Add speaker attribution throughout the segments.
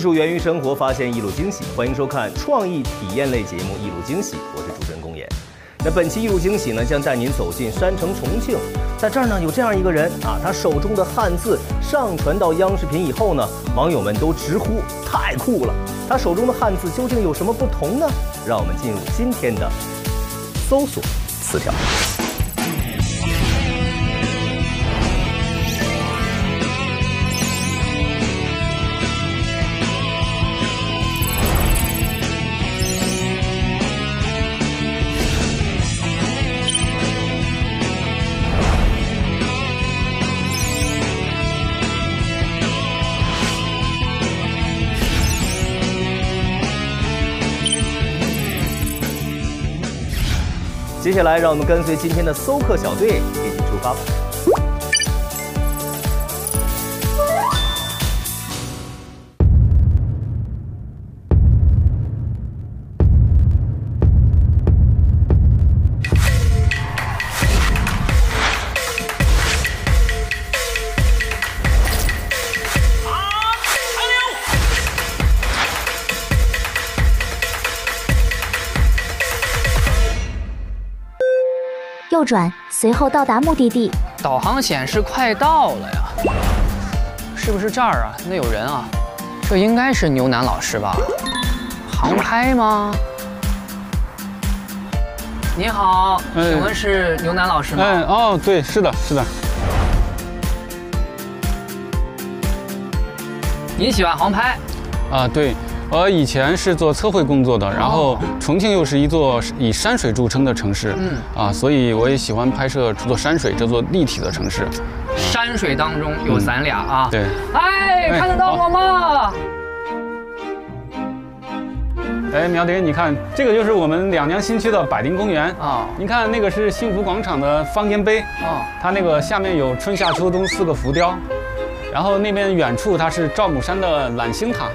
Speaker 1: 艺术源于生活，发现艺术惊喜。欢迎收看创意体验类节目《艺术惊喜》，我是主持人龚岩。那本期艺术惊喜呢，将带您走进山城重庆，在这儿呢有这样一个人啊，他手中的汉字上传到央视频以后呢，网友们都直呼太酷了。他手中的汉字究竟有什么不同呢？让我们进入今天的搜索词条。接下来，让我们跟随今天的搜客小队一起出发吧。
Speaker 2: 右转，随后到达目的地。
Speaker 3: 导航显示快到了呀，是不是这儿啊？那有人啊，这应该是牛楠老师吧？航拍吗？你好，请问是牛楠老师吗？
Speaker 4: 嗯，哦，对，是的，是的。
Speaker 3: 你喜欢航拍？
Speaker 4: 啊，对。我以前是做测绘工作的，然后重庆又是一座以山水著称的城市，嗯啊，所以我也喜欢拍摄这座山水，这座立体的城市。
Speaker 3: 山水当中有咱俩啊，
Speaker 4: 对。
Speaker 3: 哎，看得到我吗？
Speaker 4: 哎，苗迪，你看，这个就是我们两江新区的百灵公园啊。你看那个是幸福广场的方尖碑啊，它那个下面有春夏秋冬四个浮雕，然后那边远处它是赵母山的揽星塔。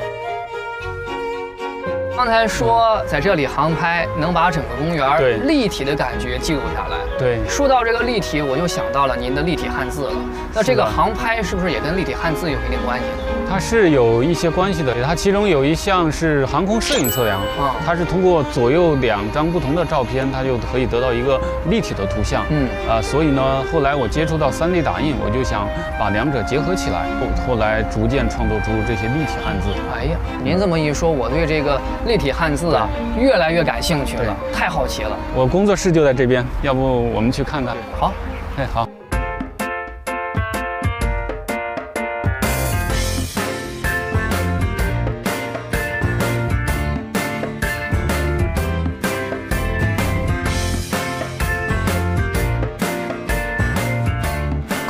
Speaker 3: 刚才说在这里航拍能把整个公园立体的感觉记录下来。
Speaker 4: 对，
Speaker 3: 说到这个立体，我就想到了您的立体汉字了。那这个航拍是不是也跟立体汉字有一定关系呢？
Speaker 4: 它是有一些关系的，它其中有一项是航空摄影测量啊，它是通过左右两张不同的照片，它就可以得到一个立体的图像。嗯啊，所以呢，后来我接触到 3D 打印，我就想把两者结合起来，后后来逐渐创作出这些立体汉字。哎呀，
Speaker 3: 您这么一说，我对这个立体汉字啊越来越感兴趣了，太好奇了。
Speaker 4: 我工作室就在这边，要不我们去看看？
Speaker 3: 好，
Speaker 4: 哎好。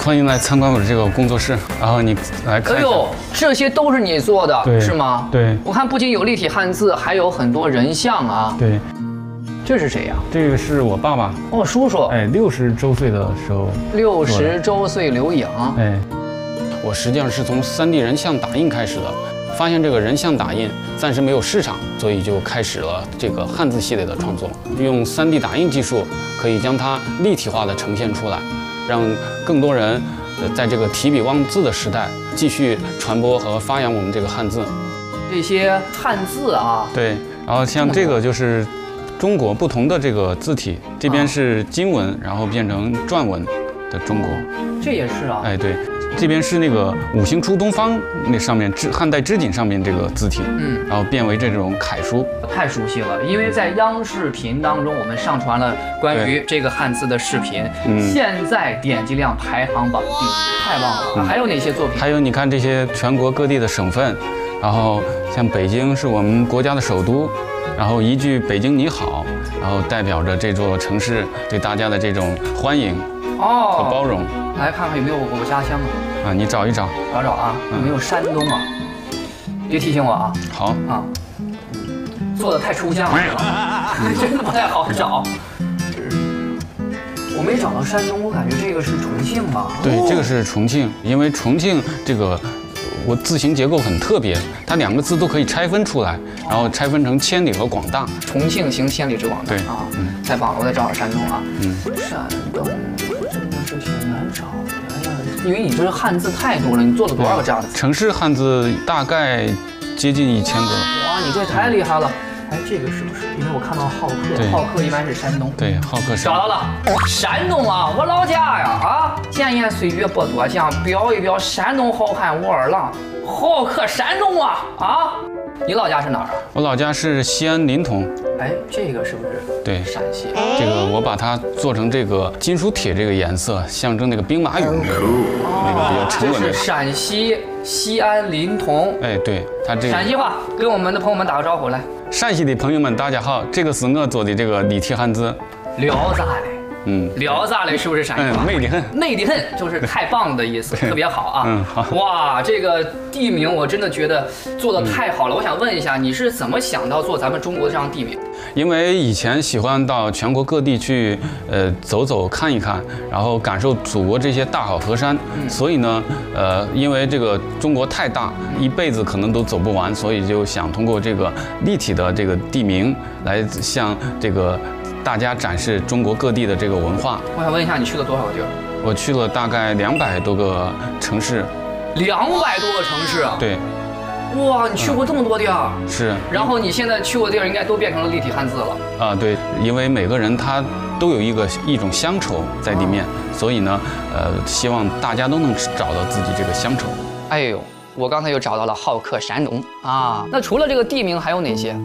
Speaker 4: 欢迎来参观我的这个工作室，然后你来看。哎呦，
Speaker 3: 这些都是你做的，是吗？
Speaker 4: 对。
Speaker 3: 我看不仅有立体汉字，还有很多人像啊。
Speaker 4: 对。
Speaker 3: 这是谁呀？
Speaker 4: 这个是我爸爸。
Speaker 3: 哦，叔叔。
Speaker 4: 哎，六十周岁的时候。
Speaker 3: 六十周岁留影。哎，
Speaker 4: 我实际上是从 3D 人像打印开始的，发现这个人像打印暂时没有市场，所以就开始了这个汉字系列的创作。用 3D 打印技术可以将它立体化的呈现出来。让更多人在这个提笔忘字的时代继续传播和发扬我们这个汉字。
Speaker 3: 这些汉字啊，
Speaker 4: 对，然后像这个就是中国不同的这个字体，这边是金文，然后变成篆文的中国。
Speaker 3: 这也是啊。
Speaker 4: 哎，对。这边是那个五星出东方，那上面织汉代织锦上面这个字体，嗯，然后变为这种楷书，
Speaker 3: 太熟悉了。因为在央视频当中，我们上传了关于这个汉字的视频，现在点击量排行榜第一，太棒了。还有哪些作品？
Speaker 4: 还有你看这些全国各地的省份，然后像北京是我们国家的首都，然后一句北京你好，然后代表着这座城市对大家的这种欢迎。哦，和包容，
Speaker 3: 来看看有没有我家乡
Speaker 4: 啊？啊，你找一找，
Speaker 3: 找找啊，有没有山东啊？别提醒我啊。
Speaker 4: 好啊，
Speaker 3: 做的太抽象了，真的不太好找。我没找到山东，我感觉这个是重庆吧？
Speaker 4: 对，这个是重庆，因为重庆这个我字形结构很特别，它两个字都可以拆分出来，然后拆分成千里和广大。
Speaker 3: 重庆行千里之广大。
Speaker 4: 对啊，
Speaker 3: 嗯，太棒了，我再找找山东啊。嗯，山东。因为你这汉字太多了，你做了多少个这样的？
Speaker 4: 城市汉字大概接近一千个。
Speaker 3: 哇，你这太厉害了！哎，这个是不是？因为我看到好客，
Speaker 4: 对
Speaker 3: 好客一般是山东。
Speaker 4: 对，好客山
Speaker 3: 找到了，山东啊，我老家呀啊！闲言碎语不多讲，表一表山东好汉武二郎，好客山东啊啊！你老家是哪儿啊？
Speaker 4: 我老家是西安临潼，
Speaker 3: 哎，这个是不是
Speaker 4: 对
Speaker 3: 陕西？
Speaker 4: 这个我把它做成这个金属铁这个颜色，象征那个兵马俑那个那个比较沉
Speaker 3: 这是
Speaker 4: 稳的。
Speaker 3: 陕西西安临潼。
Speaker 4: 哎，对，它这个
Speaker 3: 陕西话，跟我们的朋友们打个招呼来。
Speaker 4: 陕西的朋友们，大家好，这个是我做的这个立体汉字，
Speaker 3: 聊咋嘞？
Speaker 4: 嗯
Speaker 3: 聊咋嘞？是不是陕西话？
Speaker 4: 嗯，美得很。
Speaker 3: 美得很，就是太棒的意思，特别好啊。
Speaker 4: 嗯好
Speaker 3: 哇，这个地名我真的觉得做的太好了。我想问一下，你是怎么想到做咱们中国的这样地名？
Speaker 4: 因为以前喜欢到全国各地去，呃，走走看一看，然后感受祖国这些大好河山，所以呢，呃，因为这个中国太大，一辈子可能都走不完，所以就想通过这个立体的这个地名来向这个大家展示中国各地的这个文化。
Speaker 3: 我想问一下，你去了多少个地儿？
Speaker 4: 我去了大概两百多个城市，
Speaker 3: 两百多个城市啊！
Speaker 4: 对，
Speaker 3: 哇，你去过这么多地儿，
Speaker 4: 是
Speaker 3: 然后你现在去过的地儿应该都变成了立体汉字了。
Speaker 4: 啊，对，因为每个人他都有一个一种乡愁在里面，所以呢，呃，希望大家都能找到自己这个乡愁。
Speaker 3: 哎呦，我刚才又找到了好客山农啊。那除了这个地名还有哪些？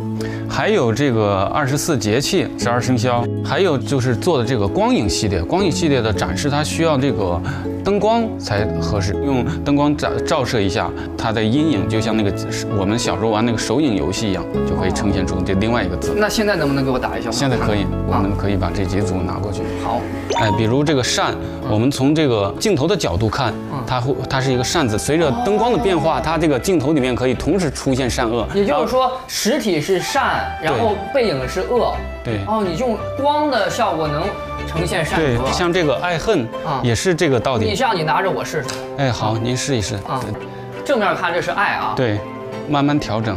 Speaker 4: 还有这个二十四节气、十二生肖，还有就是做的这个光影系列。光影系列的展示，它需要这个灯光才合适，用灯光照照射一下它的阴影，就像那个我们小时候玩那个手影游戏一样，就可以呈现出这另外一个字。
Speaker 3: 那现在能不能给我打一下？
Speaker 4: 现在可以，我
Speaker 3: 啊
Speaker 4: 们可以把这几组拿过去。
Speaker 3: 好，
Speaker 4: 哎，比如这个扇，我们从这个镜头的角度看，
Speaker 3: 嗯
Speaker 4: 它会它是一个扇子，随着灯光的变化，它这个镜头里面可以同时出现善恶。
Speaker 3: 也就是说，实体是善，然后背影是恶。
Speaker 4: 对
Speaker 3: 哦，你用光的效果能呈现善
Speaker 4: 对，像这个爱恨
Speaker 3: 啊
Speaker 4: 也是这个道理。
Speaker 3: 你这样，你拿着我试试
Speaker 4: 哎，好，您试一试。
Speaker 3: 啊。正面看这是爱啊。。
Speaker 4: 对，慢慢调整，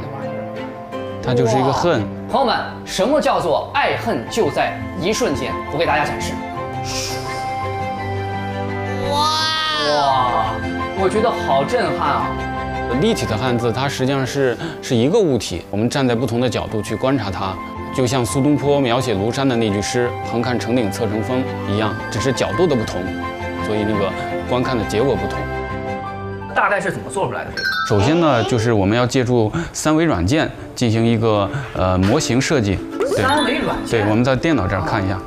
Speaker 4: 它就是一个恨。
Speaker 3: 朋友们，什么叫做爱恨就在一瞬间？我给大家展示。哇！我觉得好震撼啊！
Speaker 4: 立体的汉字，它实际上是是一个物体，我们站在不同的角度去观察它，就像苏东坡描写庐山的那句诗“横看成岭侧成峰”一样，只是角度的不同，所以那个观看的结果不同。
Speaker 3: 大概是怎么做出来的？这个
Speaker 4: 首先呢，就是我们要借助三维软件进行一个呃模型设计。
Speaker 3: 三维软件。
Speaker 4: 对，我们在电脑这儿看一下。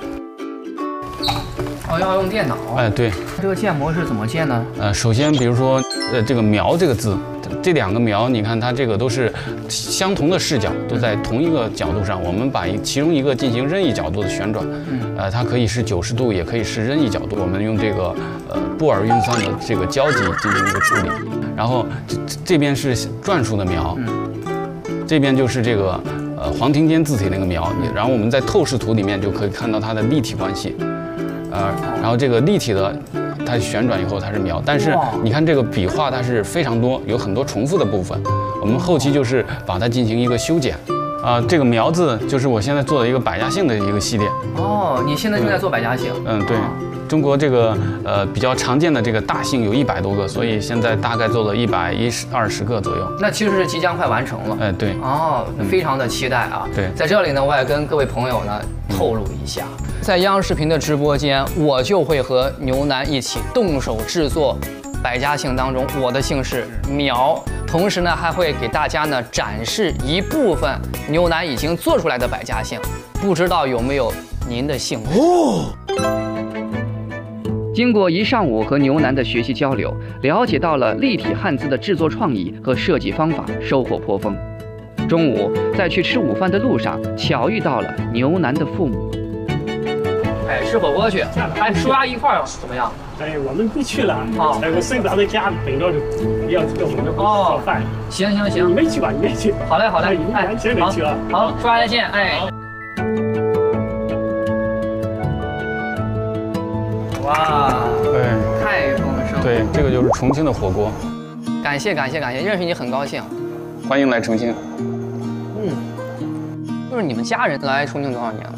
Speaker 3: 哦，要用电脑。
Speaker 4: 哎，对，
Speaker 3: 这个建模是怎么建呢？
Speaker 4: 呃，首先比如说呃这个“苗”这个字，这两个“苗”，你看它这个都是相同的视角，都在同一个角度上。我们把一其中一个进行任意角度的旋转，呃，它可以是九十度，也可以是任意角度。我们用这个呃布尔运算的这个交集进行一个处理。然后这边是篆书的“苗”，这边就是这个呃黄庭坚字体那个“苗”。然后我们在透视图里面就可以看到它的立体关系。呃，然后这个立体的，它旋转以后它是描，但是你看这个笔画它是非常多，有很多重复的部分。我们后期就是把它进行一个修剪。啊、这个苗字就是我现在做的一个百家姓的一个系列。
Speaker 3: 哦，你现在正在做百家姓。
Speaker 4: 嗯，对
Speaker 3: 啊，
Speaker 4: 中国这个呃比较常见的这个大姓有一百多个，所以现在大概做了一百一十二十个左右。
Speaker 3: 那其实是即将快完成了。
Speaker 4: 哎，对，
Speaker 3: 哦，非常的期待啊！
Speaker 4: 对
Speaker 3: 在这里呢，我也跟各位朋友呢透露一下，在央视频的直播间，我就会和牛腩一起动手制作百家姓当中我的姓是苗，同时呢还会给大家呢展示一部分牛腩已经做出来的百家姓，不知道有没有您的姓哦。经过一上午和牛楠的学习交流，了解到了立体汉字的制作创意和设计方法，收获颇丰。中午在去吃午饭的路上，巧遇到了牛楠的父母。哎，吃火锅去，哎，叔阿姨一块儿怎么样？
Speaker 5: 哎，我们不去了。
Speaker 3: 哦
Speaker 5: 哎，我孙子还在家里等着，要给我们做饭。
Speaker 3: 行行行
Speaker 5: 你
Speaker 3: 行，
Speaker 5: 没去吧？你没去。
Speaker 3: 好嘞好嘞
Speaker 5: 哎，你，完全没去啊。
Speaker 3: 好，叔阿再见，哎。哇，
Speaker 4: 对
Speaker 3: 太丰盛了！
Speaker 4: 对，这个就是重庆的火锅，
Speaker 3: 感谢感谢感谢，认识你很高兴。
Speaker 4: 欢迎来重庆。
Speaker 3: 嗯，就是你们家人来重庆多少年了？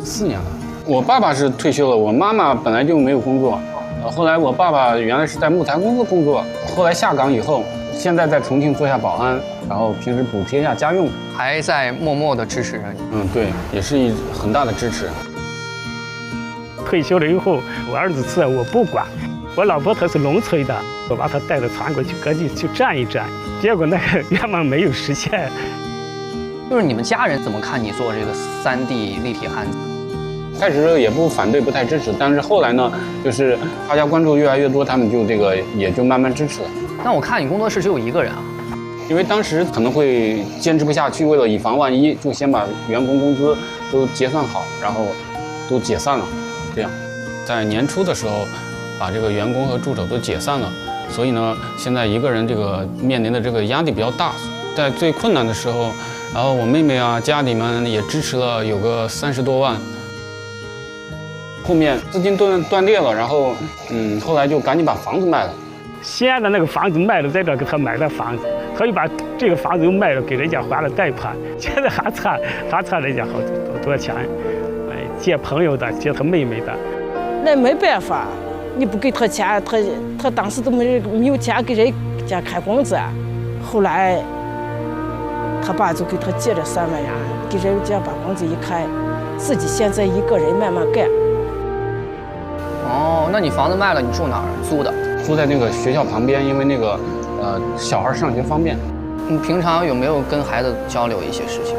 Speaker 4: 四年了。我爸爸是退休了，我妈妈本来就没有工作。呃，后来我爸爸原来是在木材公司工作，后来下岗以后现在在重庆做下保安，然后平时补贴一下家用。
Speaker 3: 还在默默的支持着你。
Speaker 4: 嗯，对，也是一很大的支持。
Speaker 5: 退休了以后，我儿子吃我不管，我老婆她是农村的，我把她带到全国去各地去转一转，结果那个愿望没有实现。
Speaker 3: 就是你们家人怎么看你做这个三 D 立体汉字？
Speaker 4: 开始也不反对，不太支持，但是后来呢，就是大家关注越来越多，他们就这个也就慢慢支持了。
Speaker 3: 那我看你工作室只有一个人啊。
Speaker 4: 因为当时可能会坚持不下去，为了以防万一，就先把员工工资都结算好，然后都解散了。这样，在年初的时候，把这个员工和助手都解散了。所以呢，现在一个人这个面临的这个压力比较大。在最困难的时候，然后我妹妹啊，家里面也支持了有个三十多万。后面资金断断裂了，然后嗯，后来就赶紧把房子卖了。
Speaker 5: 西安的那个房子卖了，在这给他买了房子，他又把这个房子又卖了，给人家还了贷款，现在还差还差人家好多多钱，借朋友的，借他妹妹的，
Speaker 6: 那没办法，你不给他钱，他他当时都没没有钱给人家开工资，后来他爸就给他借了三万元，给人家把工资一开，自己现在一个人慢慢干。
Speaker 3: 哦，那你房子卖了，你住哪儿？租的？
Speaker 4: 租在那个学校旁边，因为那个，呃，小孩上学方便。
Speaker 3: 你平常有没有跟孩子交流一些事情？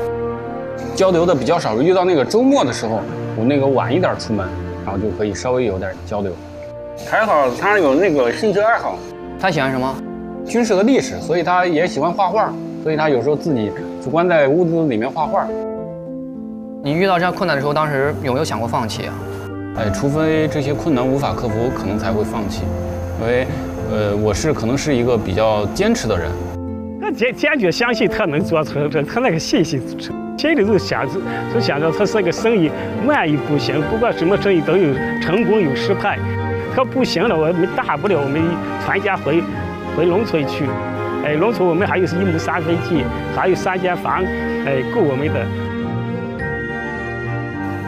Speaker 4: 交流的比较少，遇到那个周末的时候，我那个晚一点出门，然后就可以稍微有点交流。还好他有那个兴趣爱好，
Speaker 3: 他喜欢什么？
Speaker 4: 军事和历史，所以他也喜欢画画，所以他有时候自己主观在屋子里面画画。
Speaker 3: 你遇到这样困难的时候，当时有没有想过放弃啊？
Speaker 4: 哎，除非这些困难无法克服，可能才会放弃。因为，呃，我是可能是一个比较坚持的人，
Speaker 5: 我坚坚决相信他能做出这，他那个信心，心里就想着，就想着他是个生意，万一不行，不管什么生意都有成功有失败，他不行了，我们大不了我们全家回回农村去，哎，农村我们还有一亩三分地，还有三间房，哎，够我们的。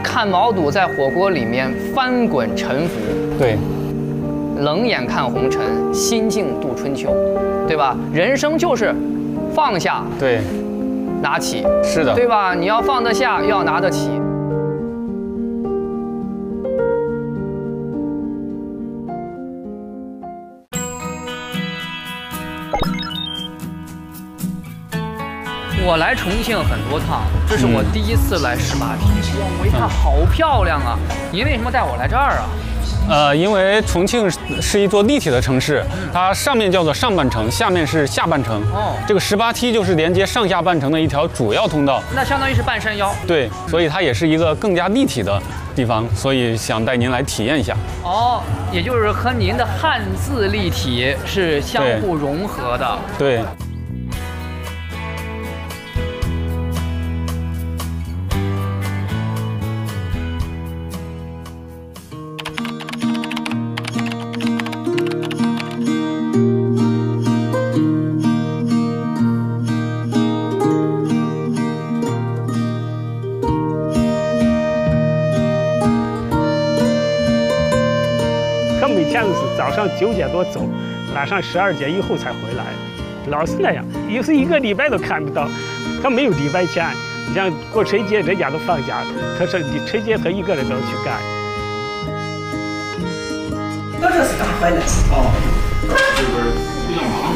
Speaker 3: 看毛肚在火锅里面翻滚沉浮，
Speaker 4: 对。
Speaker 3: 冷眼看红尘，心静度春秋，对吧？人生就是放下，
Speaker 4: 对，
Speaker 3: 拿起，
Speaker 4: 是的，
Speaker 3: 对吧？你要放得下，要拿得起。我来重庆很多趟，这是我第一次来十八梯。哇，我一看好漂亮啊！您为什么带我来这儿啊？
Speaker 4: 呃，因为重庆是一座立体的城市，它上面叫做上半城，下面是下半城。哦，这个十八梯就是连接上下半城的一条主要通道。
Speaker 3: 那相当于是半山腰。
Speaker 4: 对，所以它也是一个更加立体的地方，所以想带您来体验一下。
Speaker 3: 哦，也就是和您的汉字立体是相互融合的。
Speaker 4: 对。
Speaker 5: 早九点多走，晚上十二点以后才回来，老是那样，有时一个礼拜都看不到。他没有礼拜天，你像过春节人家都放假，他说你春节他一个人都去干。
Speaker 6: 我这是刚回来。哦，
Speaker 5: 这边比较忙。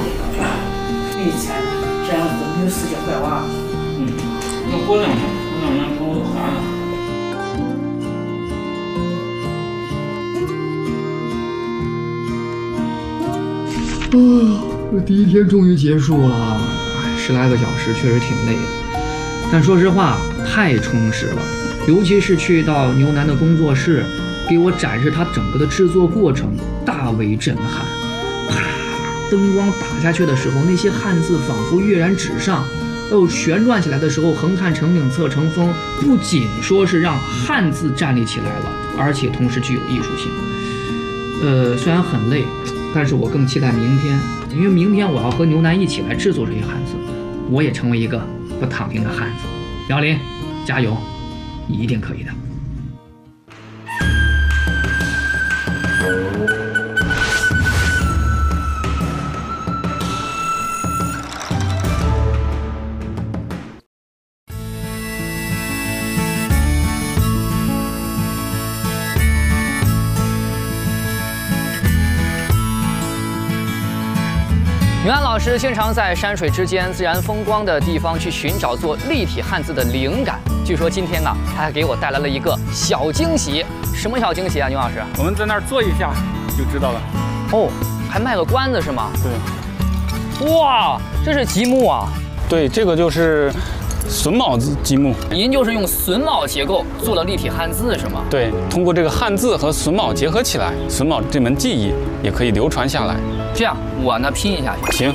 Speaker 6: 没钱，这样子没有时间带娃。
Speaker 5: 嗯，那过两天，过两天给我喊
Speaker 7: 这第一天终于结束了，十来个小时确实挺累的，但说实话太充实了，尤其是去到牛楠的工作室，给我展示他整个的制作过程，大为震撼。啪，灯光打下去的时候，那些汉字仿佛跃然纸上，哦，旋转起来的时候，横看成岭侧成峰，不仅说是让汉字站立起来了，而且同时具有艺术性。呃，虽然很累。但是我更期待明天，因为明天我要和牛楠一起来制作这些汉字，我也成为一个不躺平的汉子。姚林，加油，你一定可以的。
Speaker 3: 安老师经常在山水之间、自然风光的地方去寻找做立体汉字的灵感。据说今天呢，他还给我带来了一个小惊喜。什么小惊喜啊，牛老师？
Speaker 4: 我们在那儿坐一下就知道了。
Speaker 3: 哦，还卖个关子是吗？
Speaker 4: 对，
Speaker 3: 哇，这是积木啊！
Speaker 4: 对，这个就是榫卯字积木。
Speaker 3: 您就是用榫卯结构做了立体汉字是吗？
Speaker 4: 对，通过这个汉字和榫卯结合起来，榫卯这门技艺也可以流传下来。
Speaker 3: 这样，我呢拼一下去。
Speaker 4: 行。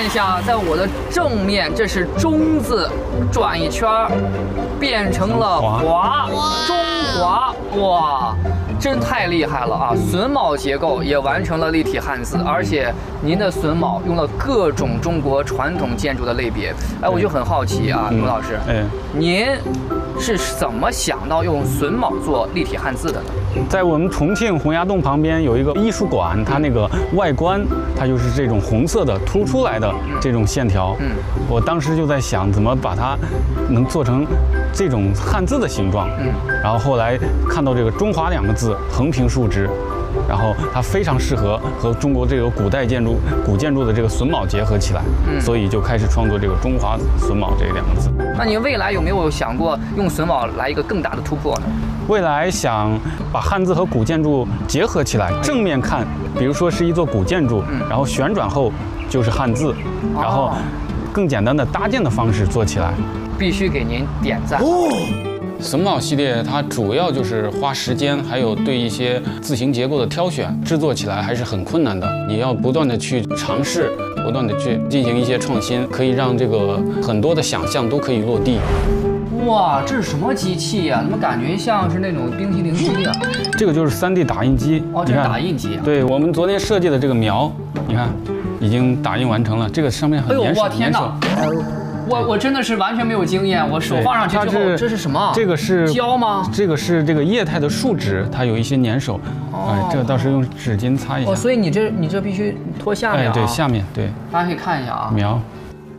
Speaker 3: 看一下，在我的正面，这是“中”字，转一圈，变成了“华”，中华，哇，真太厉害了啊！榫卯结构也完成了立体汉字，而且您的榫卯用了各种中国传统建筑的类别。哎，我就很好奇啊，牛老师，
Speaker 4: 哎，
Speaker 3: 您是怎么想到用榫卯做立体汉字的呢？
Speaker 4: 在我们重庆洪崖洞旁边有一个艺术馆，它那个外观它就是这种红色的凸出来的这种线条。
Speaker 3: 嗯，
Speaker 4: 我当时就在想怎么把它能做成这种汉字的形状。
Speaker 3: 嗯，
Speaker 4: 然后后来看到这个“中华”两个字横平竖直，然后它非常适合和中国这个古代建筑、古建筑的这个榫卯结合起来，
Speaker 3: 嗯
Speaker 4: 所以就开始创作这个“中华榫卯”这两个字。
Speaker 3: 那你未来有没有想过用榫卯来一个更大的突破呢？
Speaker 4: 未来想把汉字和古建筑结合起来，正面看，比如说是一座古建筑，
Speaker 3: 嗯
Speaker 4: 然后旋转后就是汉字，然后更简单的搭建的方式做起来。
Speaker 3: 必须给您点赞。
Speaker 4: 榫卯系列它主要就是花时间，还有对一些字形结构的挑选，制作起来还是很困难的。你要不断的去尝试，不断的去进行一些创新，可以让这个很多的想象都可以落地。
Speaker 3: 哇，这是什么机器呀、怎么感觉像是那种冰淇淋机啊？
Speaker 4: 这个就是 3D 打印机，
Speaker 3: 哦，这是打印机啊。
Speaker 4: 对我们昨天设计的这个苗，你看已经打印完成了，这个上面
Speaker 3: 哎呦，
Speaker 4: 很粘手
Speaker 3: 我，天
Speaker 4: 粘手
Speaker 3: 哪！我我真的是完全没有经验，我手放上去之后，这是什么？
Speaker 4: 这个是
Speaker 3: 胶吗？
Speaker 4: 这个是这个液态的树脂，它有一些粘手。哎，这个到时候用纸巾擦一下。
Speaker 3: 哦，所以你这你这必须脱下面
Speaker 4: 哎，
Speaker 3: 啊。
Speaker 4: 对，下面对
Speaker 3: 大家可以看一下啊。
Speaker 4: 苗。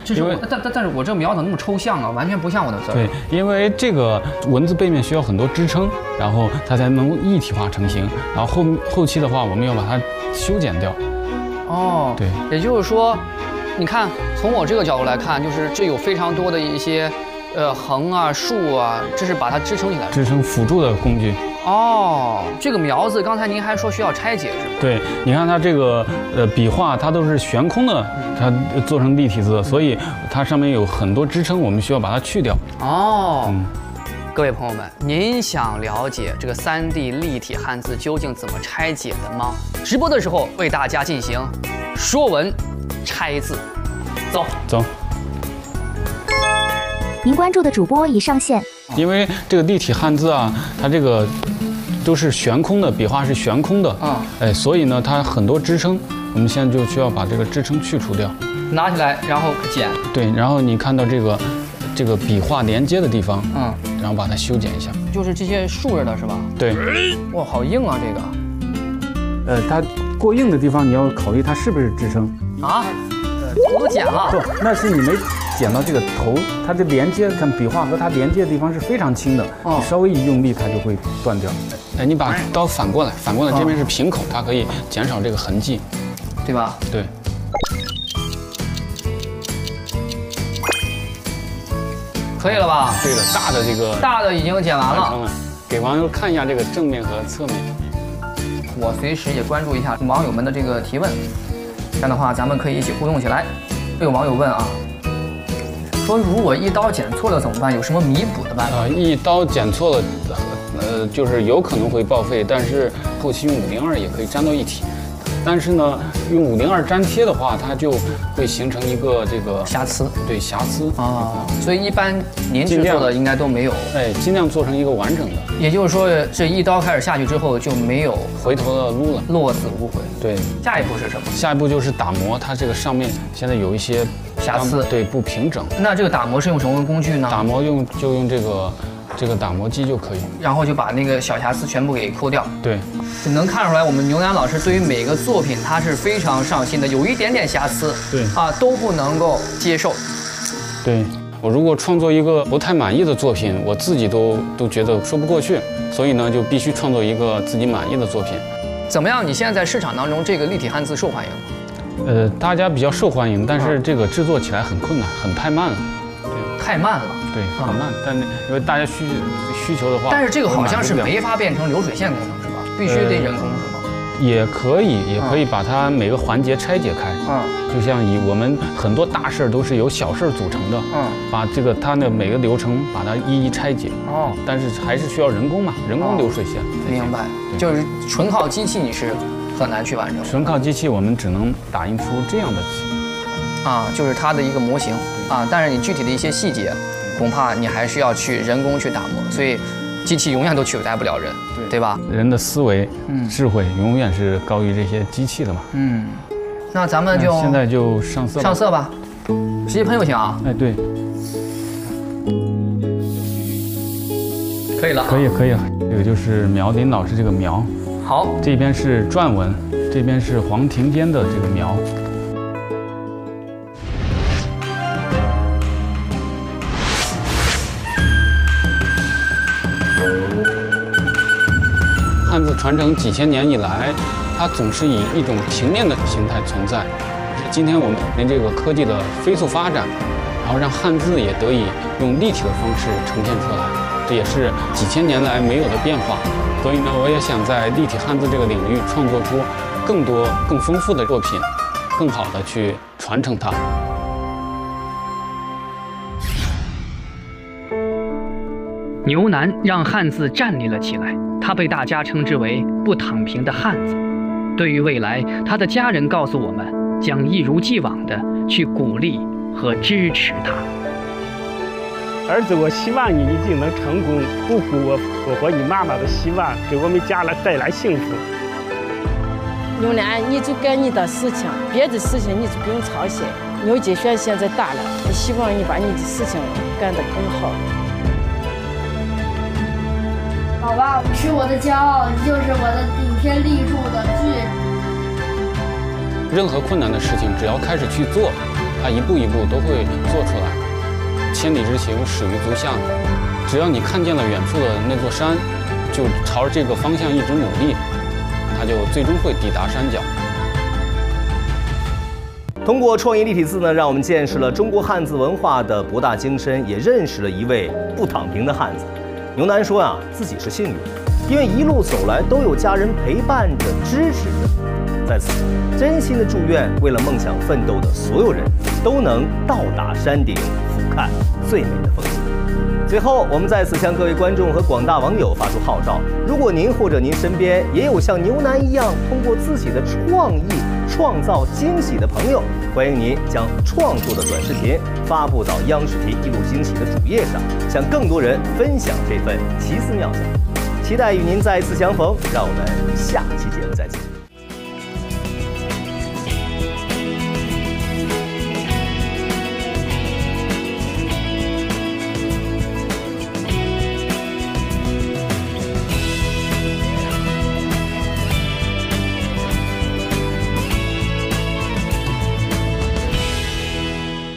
Speaker 3: 这是我但但但是我这描怎么那么抽象啊？完全不像我的字儿。
Speaker 4: 对，因为这个文字背面需要很多支撑，然后它才能一体化成型。然后后后期的话，我们要把它修剪掉。
Speaker 3: 哦，
Speaker 4: 对，
Speaker 3: 也就是说，你看从我这个角度来看，就是这有非常多的一些，呃，横啊、竖啊，这是把它支撑起来的。
Speaker 4: 支撑辅助的工具。
Speaker 3: 哦，这个苗字，刚才您还说需要拆解是吗？
Speaker 4: 对，你看它这个呃笔画，它都是悬空的，它做成立体字，所以它上面有很多支撑，我们需要把它去掉。
Speaker 3: 哦，
Speaker 4: 嗯
Speaker 3: 各位朋友们，您想了解这个三 D 立体汉字究竟怎么拆解的吗？直播的时候为大家进行说文拆字，走。
Speaker 4: 走。
Speaker 2: 您关注的主播已上线。
Speaker 4: 因为这个立体汉字啊，它这个都是悬空的，笔画是悬空的，
Speaker 3: 啊
Speaker 4: 哎，所以呢，它很多支撑，我们现在就需要把这个支撑去除掉。
Speaker 3: 拿起来，然后剪，
Speaker 4: 对，然后你看到这个这个笔画连接的地方，
Speaker 3: 嗯，
Speaker 4: 然后把它修剪一下。
Speaker 3: 就是这些竖着的是吧？
Speaker 4: 对，
Speaker 3: 哇，好硬啊这个。
Speaker 4: 呃，它过硬的地方你要考虑它是不是支撑。
Speaker 3: 啊，我都剪了。
Speaker 4: 不，那是你没剪到这个头，它的连接，看笔画和它连接的地方是非常轻的，
Speaker 3: 哦
Speaker 4: 你稍微一用力它就会断掉。哎，你把刀反过来，反过来这边是平口，它可以减少这个痕迹。
Speaker 3: 对吧？
Speaker 4: 对。
Speaker 3: 可以了吧？
Speaker 4: 对的，大的这个
Speaker 3: 大的已经剪完了，
Speaker 4: 给网友看一下这个正面和侧面。
Speaker 3: 我随时也关注一下网友们的这个提问，这样的话咱们可以一起互动起来。有网友问啊，说如果一刀剪错了怎么办？有什么弥补的办法？
Speaker 4: 啊，一刀剪错了，呃，就是有可能会报废，但是后期用五零二也可以粘到一体。但是呢，用五零二粘贴的话，它就会形成一个这个
Speaker 3: 瑕疵
Speaker 4: 对瑕疵
Speaker 3: 啊，所以一般您制
Speaker 4: 尽量
Speaker 3: 作的应该都没有。
Speaker 4: 哎，尽量做成一个完整的，
Speaker 3: 也就是说，这一刀开始下去之后就没有
Speaker 4: 回头的路了。
Speaker 3: 落子无悔。
Speaker 4: 对，
Speaker 3: 下一步是什么？
Speaker 4: 下一步就是打磨，它这个上面现在有一些
Speaker 3: 瑕疵
Speaker 4: 对，不平整。
Speaker 3: 那这个打磨是用什么工具呢？
Speaker 4: 打磨用就用这个这个打磨机就可以。
Speaker 3: 然后就把那个小瑕疵全部给抠掉。
Speaker 4: 对，
Speaker 3: 就能看出来，我们牛楠老师对于每个作品他是非常上心的，有一点点瑕疵，
Speaker 4: 对
Speaker 3: 啊都不能够接受。
Speaker 4: 对我如果创作一个不太满意的作品，我自己都都觉得说不过去，所以呢，就必须创作一个自己满意的作品。
Speaker 3: 怎么样？你现在在市场当中这个立体汉字受欢迎吗？
Speaker 4: 呃，大家比较受欢迎，但是这个制作起来很困难，很太慢了。
Speaker 3: 对太慢了。
Speaker 4: 对，很慢。但因为大家需需求的话，
Speaker 3: 但是这个好像是没法变成流水线工程是吧？必须得人工是吗？
Speaker 4: 也可以，也可以把它每个环节拆解开。
Speaker 3: 嗯
Speaker 4: 就像以我们很多大事儿都是由小事儿组成的，
Speaker 3: 嗯
Speaker 4: 把这个它的每个流程把它一一拆解。
Speaker 3: 哦，
Speaker 4: 但是还是需要人工嘛，人工流水线。
Speaker 3: 明白。就是纯靠机器你是很难去完成
Speaker 4: 纯靠机器，我们只能打印出这样的
Speaker 3: 啊，就是它的一个模型啊，但是你具体的一些细节，恐怕你还是要去人工去打磨，所以机器永远都取代不了人，对对吧？
Speaker 4: 人的思维、
Speaker 3: 嗯
Speaker 4: 智慧永远是高于这些机器的嘛。
Speaker 3: 嗯，那咱们就
Speaker 4: 现在就上色吧。
Speaker 3: 上色吧，直接喷就行啊。
Speaker 4: 哎，对，
Speaker 3: 可以了啊，
Speaker 4: 可以可以了。这个就是苗林老师这个苗，
Speaker 3: 好，
Speaker 4: 这边是篆文，这边是黄庭坚的这个苗。传承几千年以来，它总是以一种平面的形态存在。今天我们连这个科技的飞速发展，然后让汉字也得以用立体的方式呈现出来，这也是几千年来没有的变化。所以呢，我也想在立体汉字这个领域创作出更多、更丰富的作品，更好的去传承它。
Speaker 8: 牛腩让汉字站立了起来，他被大家称之为“不躺平的汉子”。对于未来，他的家人告诉我们，将一如既往的去鼓励和支持他。
Speaker 5: 儿子，我希望你一定能成功，不负我我和你妈妈的希望，给我们家来带来幸福。
Speaker 6: 牛楠，你就干你的事情，别的事情你就不用操心。牛金轩现在大了，我希望你把你的事情干得更好。
Speaker 9: 好吧，是我的骄傲，就是我的顶天立柱的志。
Speaker 4: 任何困难的事情，只要开始去做，它一步一步都会做出来。千里之行，始于足下。只要你看见了远处的那座山，就朝着这个方向一直努力，它就最终会抵达山脚。
Speaker 1: 通过创意立体字呢，让我们见识了中国汉字文化的博大精深，也认识了一位不躺平的汉子。牛楠说啊，自己是幸运，因为一路走来都有家人陪伴着、支持着。在此，真心的祝愿为了梦想奋斗的所有人都能到达山顶，俯瞰最美的风景。最后，我们在此向各位观众和广大网友发出号召：如果您或者您身边也有像牛楠一样通过自己的创意创造惊喜的朋友，欢迎您将创作的短视频发布到央视频一路惊喜的主页上，向更多人分享这份奇思妙想。期待与您再次相逢，让我们下期节目再见。